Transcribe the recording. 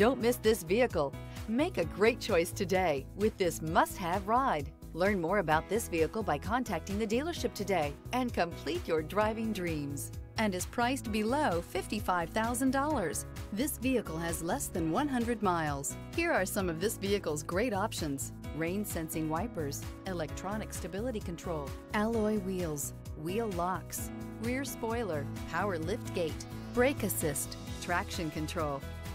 Don't miss this vehicle. Make a great choice today with this must-have ride. Learn more about this vehicle by contacting the dealership today and complete your driving dreams and is priced below $55,000. This vehicle has less than 100 miles. Here are some of this vehicle's great options. Rain sensing wipers, electronic stability control, alloy wheels, wheel locks, rear spoiler, power lift gate, brake assist, traction control,